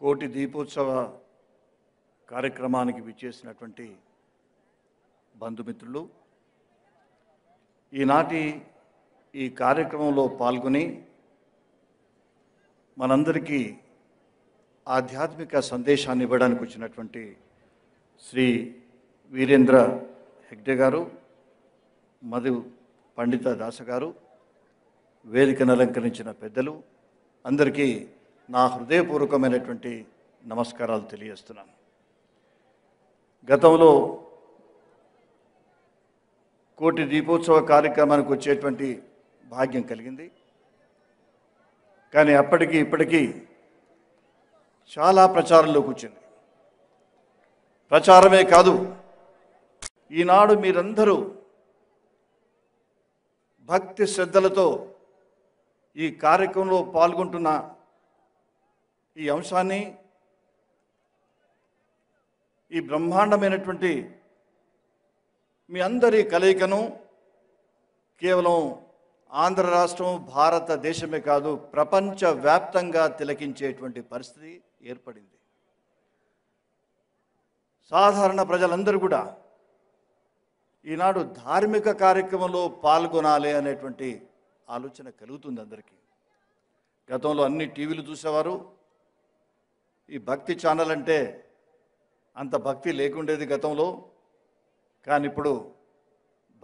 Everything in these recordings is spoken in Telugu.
కోటి దీపోత్సవ కార్యక్రమానికి విచ్చేసినటువంటి బంధుమిత్రులు ఈనాటి ఈ కార్యక్రమంలో పాల్గొని మనందరికీ ఆధ్యాత్మిక సందేశాన్ని ఇవ్వడానికి వచ్చినటువంటి శ్రీ వీరేంద్ర హెగ్డే గారు మధు పండిత దాస గారు వేదికను అలంకరించిన పెద్దలు అందరికీ నా హృదయపూర్వకమైనటువంటి నమస్కారాలు తెలియజేస్తున్నాను. గతంలో కోటి దీపోత్సవ కార్యక్రమానికి వచ్చేటువంటి భాగ్యం కలిగింది. కానీ అప్పటికి ఇప్పటికీ చాలా ప్రచారంలోకి వచ్చింది. ప్రచారమే కాదు ఈనాడు మీరందరూ భక్తి శ్రద్ధలతో ఈ కార్యక్రమంలో పాల్గొంటున్న ఈ అంశాన్ని ఈ బ్రహ్మాండమైనటువంటి మీ అందరి కలయికను కేవలం ఆంధ్ర రాష్ట్రం భారతదేశమే కాదు ప్రపంచవ్యాప్తంగా తిలకించేటువంటి పరిస్థితి ఏర్పడింది. సాధారణ ప్రజలందరూ కూడా ఈనాడు ధార్మిక కార్యక్రమంలో పాల్గొనాలి అనేటువంటి ఆలోచన కలుగుతుంది అందరికీ. గతంలో అన్ని టీవీలు చూసేవారు ఈ భక్తి ఛానల్ అంటే అంత భక్తి లేకుండేది గతంలో. కానీ ఇప్పుడు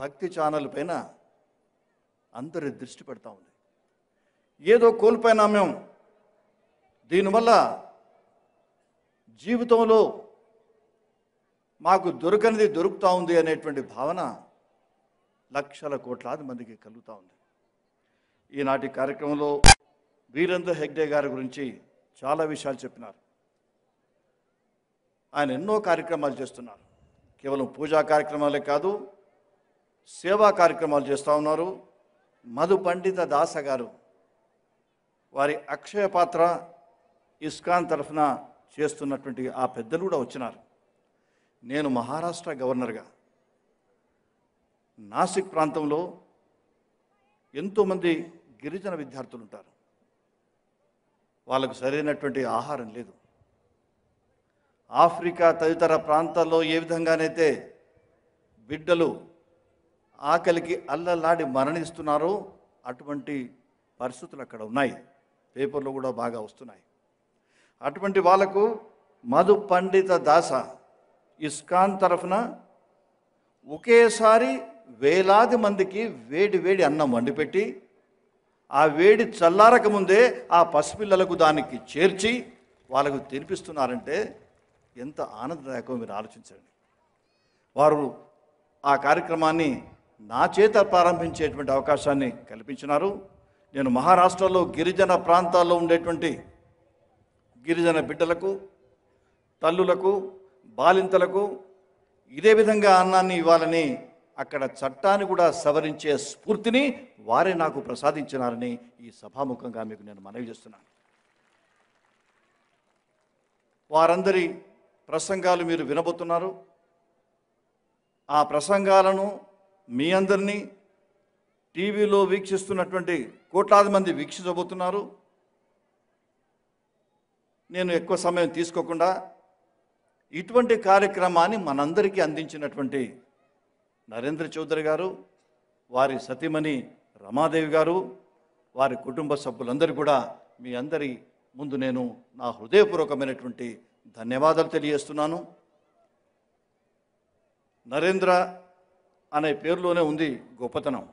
భక్తి ఛానల్ పైన అందరి దృష్టి పెడతా ఉంది. ఏదో కోల్పోయినా మేము దీనివల్ల జీవితంలో మాకు దొరకనిది దొరుకుతూ ఉంది అనేటువంటి భావన లక్షల కోట్లాది మందికి కలుగుతూ ఉంది. ఈనాటి కార్యక్రమంలో వీరేంద్ర హెగ్డే గారి గురించి చాలా విషయాలు చెప్పినారు. ఆయన ఎన్నో కార్యక్రమాలు చేస్తున్నారు. కేవలం పూజా కార్యక్రమాలే కాదు సేవా కార్యక్రమాలు చేస్తూ ఉన్నారు. మధు పండిత దాస గారు వారి అక్షయ పాత్ర ఇస్కాన్ తరఫున చేస్తున్నటువంటి ఆ పెద్దలు కూడా వచ్చినారు. నేను మహారాష్ట్ర గవర్నర్గా నాసిక్ ప్రాంతంలో ఎంతోమంది గిరిజన విద్యార్థులు ఉంటారు. వాళ్ళకు సరైనటువంటి ఆహారం లేదు. ఆఫ్రికా తదితర ప్రాంతాల్లో ఏ విధంగానైతే బిడ్డలు ఆకలికి అల్లలాడి మరణిస్తున్నారో అటువంటి పరిస్థితులు అక్కడ ఉన్నాయి. పేపర్లో కూడా బాగా వస్తున్నాయి. అటువంటి వాళ్ళకు మధు పండిత దాస ఇస్కాన్ తరఫున ఒకేసారి వేలాది మందికి వేడి వేడి అన్నం వండిపెట్టి ఆ వేడి చల్లారక ముందే ఆ పసిపిల్లలకు దానికి చేర్చి వాళ్ళకు తినిపిస్తున్నారంటే ఎంత ఆనందదాయకం మీరు ఆలోచించండి. వారు ఆ కార్యక్రమాన్ని నా చేత ప్రారంభించేటువంటి అవకాశాన్ని కల్పించినారు. నేను మహారాష్ట్రలో గిరిజన ప్రాంతాల్లో ఉండేటువంటి గిరిజన బిడ్డలకు తల్లులకు బాలింతలకు ఇదే విధంగా అన్నాన్ని ఇవ్వాలని అక్కడ చట్టాన్ని కూడా సవరించే స్ఫూర్తిని వారే నాకు ప్రసాదించినారని ఈ సభాముఖంగా మీకు నేను మనవి చేస్తున్నాను. వారందరి ప్రసంగాలు మీరు వినబోతున్నారు. ఆ ప్రసంగాలను మీ అందరినీ టీవీలో వీక్షిస్తున్నటువంటి కోట్లాది మంది వీక్షించబోతున్నారు. నేను ఎక్కువ సమయం తీసుకోకుండా ఇటువంటి కార్యక్రమాన్ని మనందరికీ అందించినటువంటి నరేంద్ర చౌదరి గారు వారి సతీమణి రమాదేవి గారు వారి కుటుంబ సభ్యులందరూ కూడా మీ అందరి ముందు నేను నా హృదయపూర్వకమైనటువంటి ధన్యవాదాలు తెలియజేస్తున్నాను. నరేంద్ర అనే పేరులోనే ఉంది గొప్పతనం.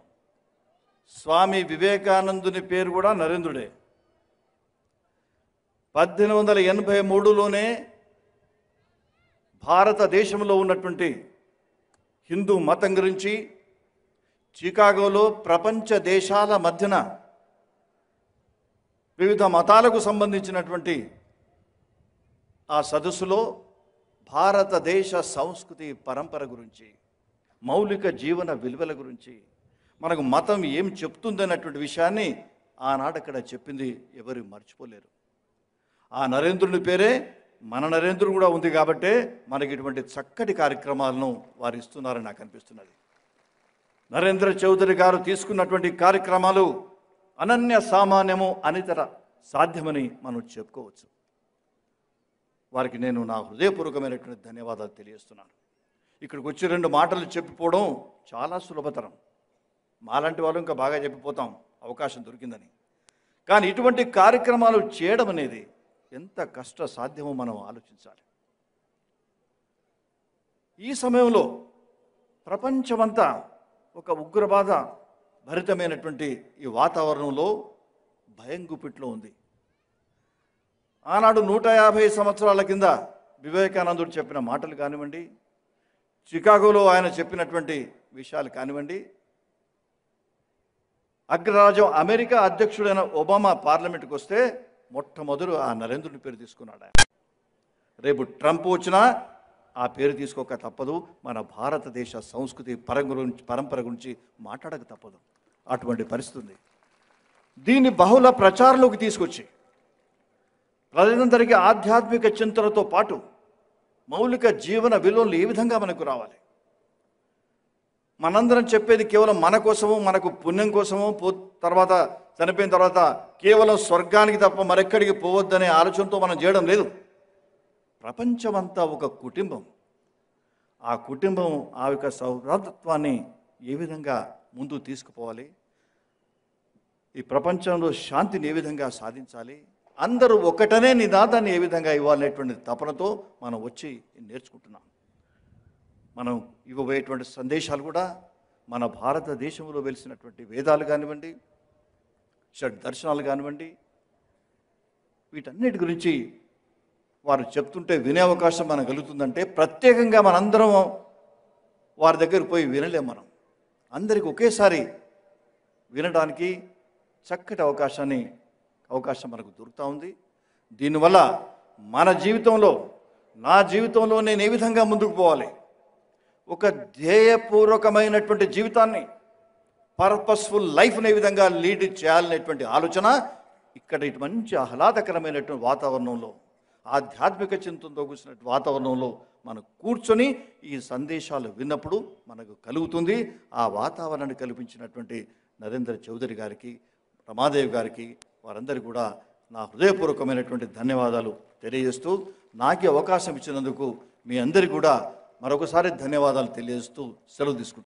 స్వామి వివేకానందుని పేరు కూడా నరేంద్రుడే. పద్దెనిమిది వందల ఎనభై మూడులోనే భారతదేశంలో ఉన్నటువంటి హిందూ మతం గురించి చికాగోలో ప్రపంచ దేశాల మధ్యన వివిధ మతాలకు సంబంధించినటువంటి ఆ సదస్సులో భారతదేశ సంస్కృతి పరంపర గురించి మౌలిక జీవన విలువల గురించి మనకు మతం ఏం చెప్తుందన్నటువంటి విషయాన్ని ఆనాడు అక్కడ చెప్పింది ఎవరు మర్చిపోలేరు. ఆ నరేంద్రుని పేరే మన నరేంద్రుడు కూడా ఉంది కాబట్టే మనకి ఇటువంటి చక్కటి కార్యక్రమాలను వారు ఇస్తున్నారని నాకు అనిపిస్తున్నది. నరేంద్ర చౌదరి గారు తీసుకున్నటువంటి కార్యక్రమాలు అనన్య సామాన్యము అనితర సాధ్యమని మనం చెప్పుకోవచ్చు. వారికి నేను నా హృదయపూర్వకమైనటువంటి ధన్యవాదాలు తెలియజేస్తున్నాను. ఇక్కడికి వచ్చి రెండు మాటలు చెప్పిపోవడం చాలా సులభతరం. మాలాంటి వాళ్ళు ఇంకా బాగా చెప్పిపోతాం అవకాశం దొరికిందని. కానీ ఇటువంటి కార్యక్రమాలు చేయడం అనేది ఎంత కష్ట సాధ్యమో మనం ఆలోచించాలి. ఈ సమయంలో ప్రపంచమంతా ఒక ఉగ్రబాధ భరితమైనటువంటి ఈ వాతావరణంలో భయం గుప్పిట్లో ఉంది. ఆనాడు నూట యాభై సంవత్సరాల కింద వివేకానందుడు చెప్పిన మాటలు కానివ్వండి చికాగోలో ఆయన చెప్పినటువంటి విషయాలు కానివ్వండి అగ్రరాజ్యం అమెరికా అధ్యక్షుడైన ఒబామా పార్లమెంట్కి వస్తే మొట్టమొదలు ఆ నరేంద్రుడి పేరు తీసుకున్నాడు ఆయన. రేపు ట్రంప్ వచ్చినా ఆ పేరు తీసుకోక తప్పదు మన భారతదేశ సంస్కృతి పరం గురించి పరంపర గురించి మాట్లాడక తప్పదు. అటువంటి పరిస్థితి ఉంది. దీన్ని బహుళ ప్రచారంలోకి తీసుకొచ్చి ప్రజలందరికీ ఆధ్యాత్మిక చింతనతో పాటు మౌలిక జీవన విలువలు ఏ విధంగా మనకు రావాలి? మనందరం చెప్పేది కేవలం మన కోసము మనకు పుణ్యం కోసము పో తర్వాత చనిపోయిన తర్వాత కేవలం స్వర్గానికి తప్ప మరెక్కడికి పోవద్దనే ఆలోచనతో మనం చేయడం లేదు. ప్రపంచమంతా ఒక కుటుంబం. ఆ కుటుంబం ఆ యొక్క సౌహృదత్వాన్ని ఏ విధంగా ముందు తీసుకుపోవాలి? ఈ ప్రపంచంలో శాంతిని ఏ విధంగా సాధించాలి? అందరూ ఒకటనే నినాదాన్ని ఏ విధంగా ఇవ్వాలనేటువంటి తపనతో మనం వచ్చి నేర్చుకుంటున్నాం. మనం ఇవ్వబోయేటువంటి సందేశాలు కూడా మన భారతదేశంలో వెలిసినటువంటి వేదాలు కానివ్వండి షడ్ దర్శనాలు కానివ్వండి వీటన్నిటి గురించి వారు చెప్తుంటే వినే అవకాశం మనకు కలుగుతుందంటే ప్రత్యేకంగా మనందరం వారి దగ్గరికి పోయి వినలేం మనం. అందరికి ఒకేసారి వినడానికి చక్కటి అవకాశాన్ని అవకాశం మనకు దొరుకుతూ ఉంది. దీనివల్ల మన జీవితంలో నా జీవితంలో నేను ఏ విధంగా ముందుకు పోవాలి? ఒక ధ్యేయపూర్వకమైనటువంటి జీవితాన్ని పర్పస్ఫుల్ లైఫ్ని ఏ విధంగా లీడ్ చేయాలనేటువంటి ఆలోచన ఇక్కడ ఇటు మంచి ఆహ్లాదకరమైనటువంటి వాతావరణంలో ఆధ్యాత్మిక చింతనతో కూర్చున్న వాతావరణంలో మనం కూర్చొని ఈ సందేశాలు విన్నప్పుడు మనకు కలుగుతుంది. ఆ వాతావరణాన్ని కల్పించినటువంటి నరేంద్ర చౌదరి గారికి రమాదేవి గారికి వారందరికీ కూడా నా హృదయపూర్వకమైనటువంటి ధన్యవాదాలు తెలియజేస్తూ నాకు అవకాశం ఇచ్చినందుకు మీ అందరికీ కూడా మరొకసారి ధన్యవాదాలు తెలియజేస్తూ సెలవు తీసుకుంటాను